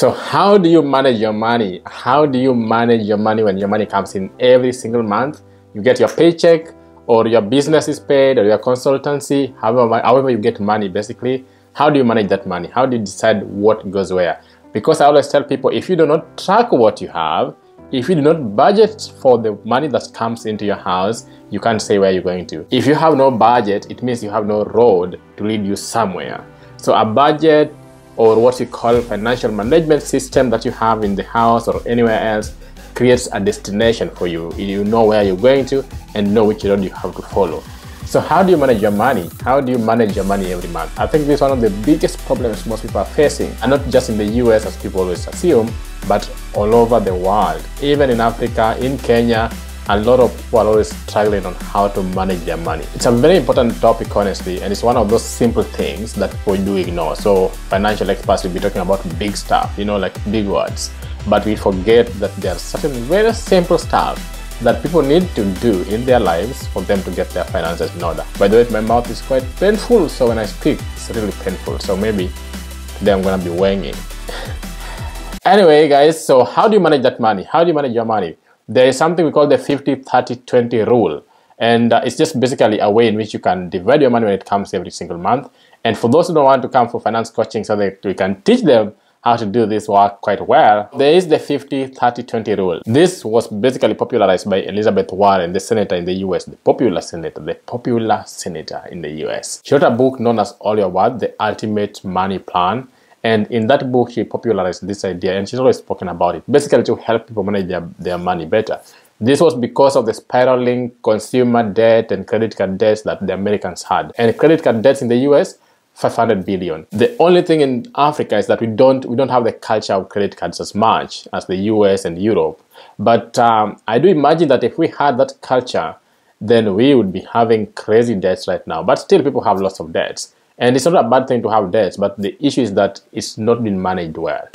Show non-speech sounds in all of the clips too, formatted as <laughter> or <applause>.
So how do you manage your money? How do you manage your money when your money comes in every single month? You get your paycheck or your business is paid or your consultancy, however, however you get money basically. How do you manage that money? How do you decide what goes where? Because I always tell people if you do not track what you have, if you do not budget for the money that comes into your house, you can't say where you're going to. If you have no budget, it means you have no road to lead you somewhere. So a budget or what you call financial management system that you have in the house or anywhere else creates a destination for you. You know where you're going to and know which road you have to follow. So how do you manage your money? How do you manage your money every month? I think this is one of the biggest problems most people are facing, and not just in the US as people always assume, but all over the world. Even in Africa, in Kenya, a lot of people are always struggling on how to manage their money. It's a very important topic, honestly, and it's one of those simple things that people do ignore. So, financial experts will be talking about big stuff, you know, like big words, but we forget that there are certain very simple stuff that people need to do in their lives for them to get their finances in order. By the way, my mouth is quite painful, so when I speak, it's really painful. So maybe today I'm gonna be weighing <laughs> anyway, guys, so how do you manage that money? How do you manage your money? There is something we call the 50 30 20 rule and uh, it's just basically a way in which you can divide your money when it comes every single month. And for those who don't want to come for finance coaching so that we can teach them how to do this work quite well there is the 50 30 20 rule. This was basically popularized by elizabeth warren the senator in the us the popular senator the popular senator in the us she wrote a book known as all your worth the ultimate money plan and in that book, she popularized this idea and she's always spoken about it, basically to help people manage their, their money better. This was because of the spiraling consumer debt and credit card debts that the Americans had. And credit card debts in the US, 500 billion. The only thing in Africa is that we don't we don't have the culture of credit cards as much as the US and Europe. But um, I do imagine that if we had that culture, then we would be having crazy debts right now. But still, people have lots of debts. And it's not a bad thing to have debts, but the issue is that it's not been managed well.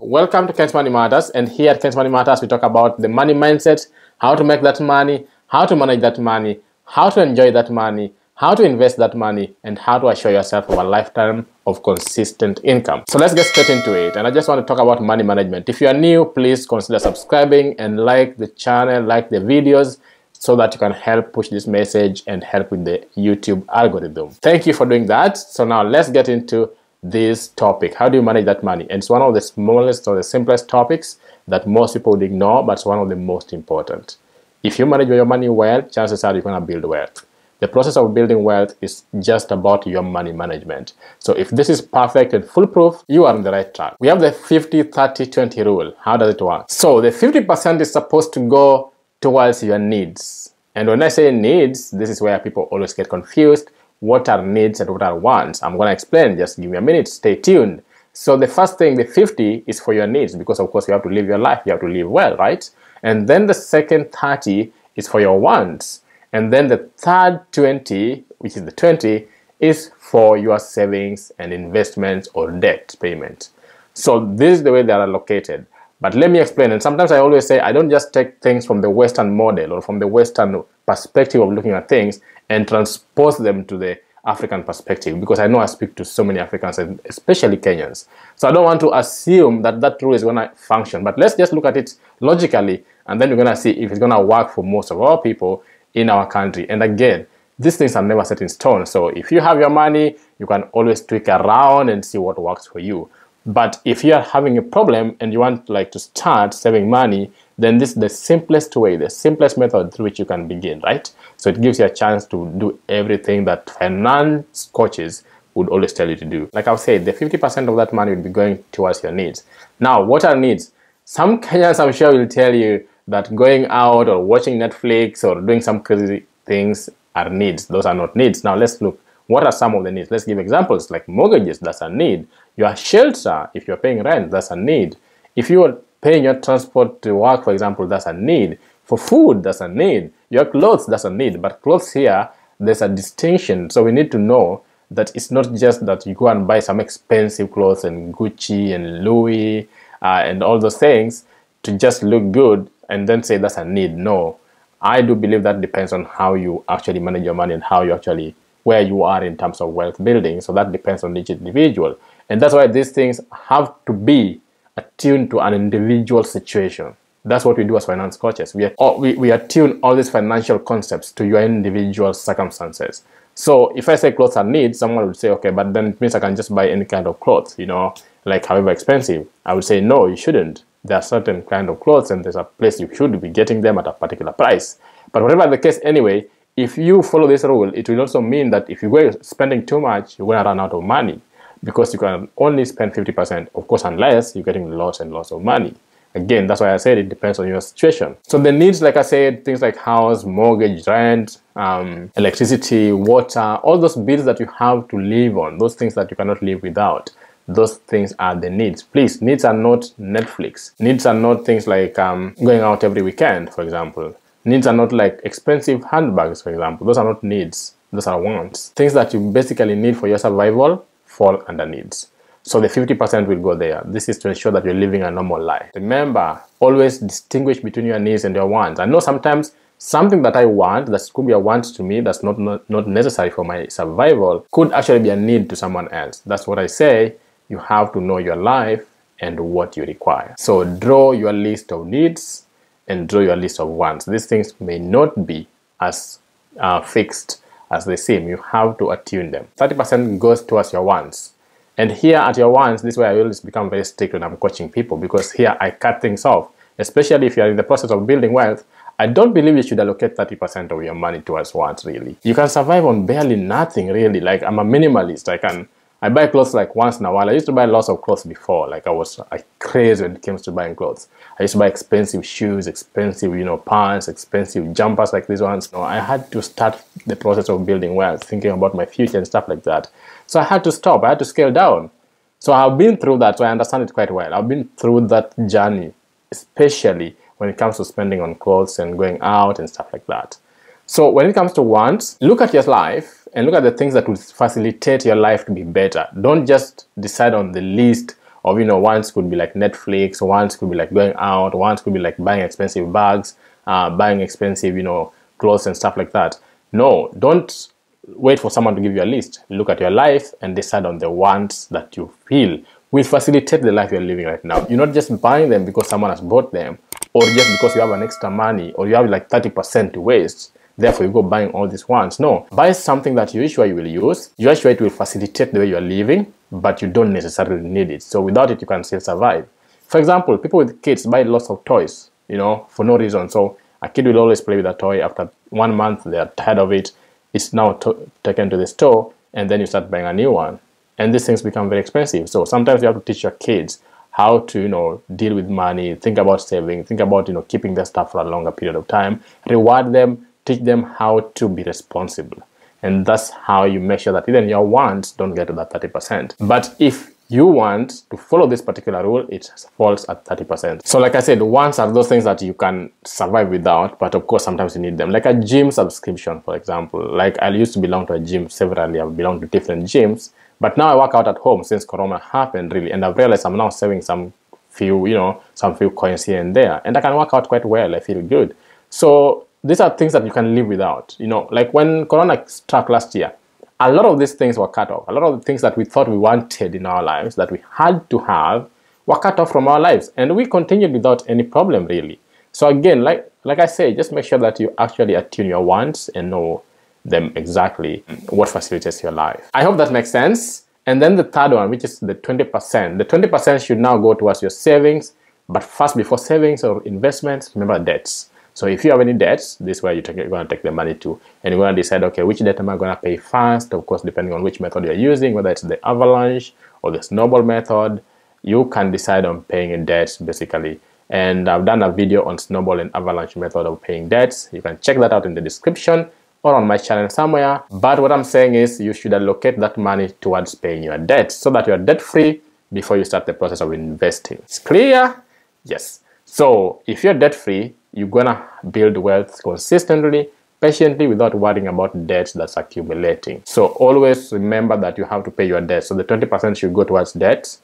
Welcome to Ken's Money Matters, and here at Ken's Money Matters, we talk about the money mindset, how to make that money, how to manage that money, how to enjoy that money, how to invest that money, and how to assure yourself of a lifetime of consistent income. So let's get straight into it. And I just want to talk about money management. If you are new, please consider subscribing and like the channel, like the videos, so that you can help push this message and help with the YouTube algorithm. Thank you for doing that. So now let's get into this topic. How do you manage that money? And it's one of the smallest or the simplest topics that most people would ignore, but it's one of the most important. If you manage your money well, chances are you're going to build wealth. The process of building wealth is just about your money management. So if this is perfect and foolproof, you are on the right track. We have the 50 30 20 rule. How does it work? So the 50% is supposed to go towards your needs. And when I say needs, this is where people always get confused. What are needs and what are wants? I'm going to explain. Just give me a minute. Stay tuned. So the first thing, the 50 is for your needs because of course you have to live your life. You have to live well, right? And then the second 30 is for your wants. And then the third 20, which is the 20, is for your savings and investments or debt payment. So this is the way they are allocated. But let me explain. And sometimes I always say I don't just take things from the Western model or from the Western perspective of looking at things and transpose them to the African perspective because I know I speak to so many Africans and especially Kenyans. So I don't want to assume that that rule is going to function. But let's just look at it logically and then we're going to see if it's going to work for most of our people in our country. And again, these things are never set in stone. So if you have your money, you can always tweak around and see what works for you. But if you are having a problem and you want like to start saving money, then this is the simplest way, the simplest method through which you can begin, right? So it gives you a chance to do everything that finance coaches would always tell you to do. Like I've said, the 50% of that money will be going towards your needs. Now, what are needs? Some Kenyans, I'm sure, will tell you that going out or watching Netflix or doing some crazy things are needs. Those are not needs. Now let's look. What are some of the needs? Let's give examples like mortgages, that's a need. Your shelter, if you're paying rent, that's a need. If you are paying your transport to work, for example, that's a need. For food, that's a need. Your clothes, that's a need. But clothes here, there's a distinction. So we need to know that it's not just that you go and buy some expensive clothes and Gucci and Louis uh, and all those things to just look good and then say that's a need. No, I do believe that depends on how you actually manage your money and how you actually where you are in terms of wealth building. So that depends on each individual. And that's why these things have to be attuned to an individual situation. That's what we do as finance coaches. We, are, we, we attune all these financial concepts to your individual circumstances. So if I say clothes are needs, someone would say, okay, but then it means I can just buy any kind of clothes, you know, like however expensive. I would say, no, you shouldn't. There are certain kind of clothes and there's a place you should be getting them at a particular price. But whatever the case anyway, if you follow this rule, it will also mean that if you were spending too much, you're going to run out of money because you can only spend 50%, of course, unless you're getting lots and lots of money. Again, that's why I said it depends on your situation. So the needs, like I said, things like house, mortgage, rent, um, electricity, water, all those bills that you have to live on, those things that you cannot live without, those things are the needs. Please, needs are not Netflix. Needs are not things like um, going out every weekend, for example. Needs are not like expensive handbags, for example. Those are not needs. Those are wants. Things that you basically need for your survival fall under needs. So the 50% will go there. This is to ensure that you're living a normal life. Remember, always distinguish between your needs and your wants. I know sometimes something that I want, that could be a want to me, that's not, not, not necessary for my survival, could actually be a need to someone else. That's what I say. You have to know your life and what you require. So draw your list of needs and draw your list of wants. These things may not be as uh, fixed as they seem. You have to attune them. 30% goes towards your wants. And here at your wants, this is where I always become very strict when I'm coaching people because here I cut things off, especially if you're in the process of building wealth. I don't believe you should allocate 30% of your money towards wants, really. You can survive on barely nothing, really. Like, I'm a minimalist. I can, I buy clothes like once in a while. I used to buy lots of clothes before. Like, I was like crazy when it comes to buying clothes. I used to buy expensive shoes, expensive, you know, pants, expensive jumpers like these ones. You know, I had to start the process of building wealth, thinking about my future and stuff like that. So I had to stop, I had to scale down. So I've been through that, so I understand it quite well. I've been through that journey, especially when it comes to spending on clothes and going out and stuff like that. So when it comes to wants, look at your life and look at the things that will facilitate your life to be better. Don't just decide on the list of, you know, wants could be like Netflix, wants could be like going out, wants could be like buying expensive bags, uh, buying expensive, you know, clothes and stuff like that. No, don't wait for someone to give you a list. Look at your life and decide on the wants that you feel will facilitate the life you're living right now. You're not just buying them because someone has bought them or just because you have an extra money or you have like 30% to waste. Therefore, you go buying all these ones. No, buy something that you will use. Sure it will facilitate the way you're living, but you don't necessarily need it. So without it, you can still survive. For example, people with kids buy lots of toys, you know, for no reason. So a kid will always play with a toy. After one month, they're tired of it it's now taken to the store and then you start buying a new one and these things become very expensive so sometimes you have to teach your kids how to you know deal with money think about saving think about you know keeping their stuff for a longer period of time reward them teach them how to be responsible and that's how you make sure that even your wants don't get to that 30% but if you want to follow this particular rule, it falls at 30%. So like I said, wants are those things that you can survive without, but of course sometimes you need them. Like a gym subscription, for example. Like I used to belong to a gym severally, I've belonged to different gyms, but now I work out at home since Corona happened really, and I've realized I'm now saving some few, you know, some few coins here and there, and I can work out quite well, I feel good. So these are things that you can live without, you know, like when Corona struck last year, a lot of these things were cut off. A lot of the things that we thought we wanted in our lives, that we had to have, were cut off from our lives. And we continued without any problem, really. So again, like, like I say, just make sure that you actually attune your wants and know them exactly what facilitates your life. I hope that makes sense. And then the third one, which is the 20%. The 20% should now go towards your savings. But first, before savings or investments, remember debts. So if you have any debts, this is where you're going to take the money to. And you're going to decide, okay, which debt am I going to pay first? Of course, depending on which method you're using, whether it's the avalanche or the snowball method, you can decide on paying in debts basically. And I've done a video on snowball and avalanche method of paying debts. You can check that out in the description or on my channel somewhere. But what I'm saying is you should allocate that money towards paying your debts so that you're debt free before you start the process of investing. It's clear? Yes. So if you're debt free, you're gonna build wealth consistently patiently without worrying about debts that's accumulating. So always remember that you have to pay your debts. So the 20% should go towards debts.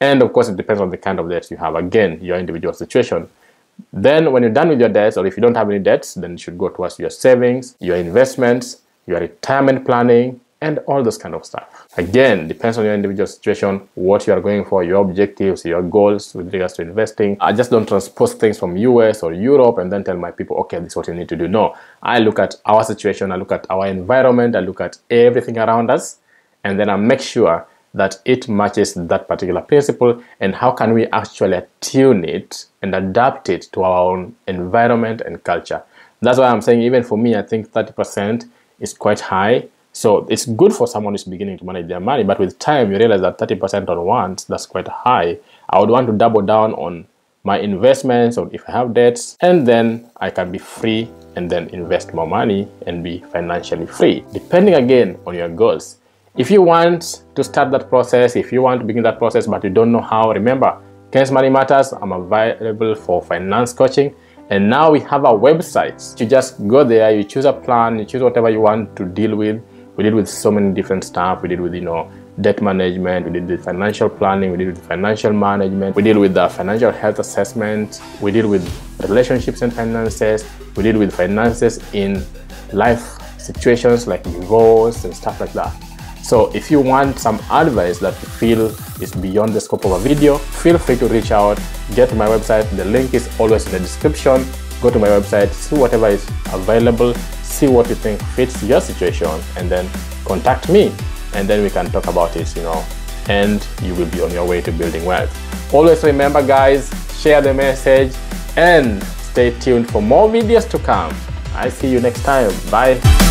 And of course, it depends on the kind of debts you have. Again, your individual situation. Then when you're done with your debts, or if you don't have any debts, then it should go towards your savings, your investments, your retirement planning, and all this kind of stuff. Again, depends on your individual situation, what you are going for, your objectives, your goals with regards to investing. I just don't transpose things from US or Europe and then tell my people, okay, this is what you need to do. No, I look at our situation, I look at our environment, I look at everything around us, and then I make sure that it matches that particular principle and how can we actually tune it and adapt it to our own environment and culture. That's why I'm saying even for me, I think 30% is quite high so it's good for someone who's beginning to manage their money, but with time you realize that 30% on once, that's quite high. I would want to double down on my investments or if I have debts, and then I can be free and then invest more money and be financially free, depending again on your goals. If you want to start that process, if you want to begin that process but you don't know how, remember, Ken's Money Matters, I'm available for finance coaching. And now we have a website. You just go there, you choose a plan, you choose whatever you want to deal with, we did with so many different stuff. We did with, you know, debt management, we did with financial planning, we did with financial management, we did with the financial health assessment, we did with relationships and finances, we did with finances in life situations like divorce and stuff like that. So if you want some advice that you feel is beyond the scope of a video, feel free to reach out, get to my website. The link is always in the description. Go to my website, see whatever is available see what you think fits your situation and then contact me and then we can talk about it you know and you will be on your way to building wealth. Always remember guys share the message and stay tuned for more videos to come. I see you next time. Bye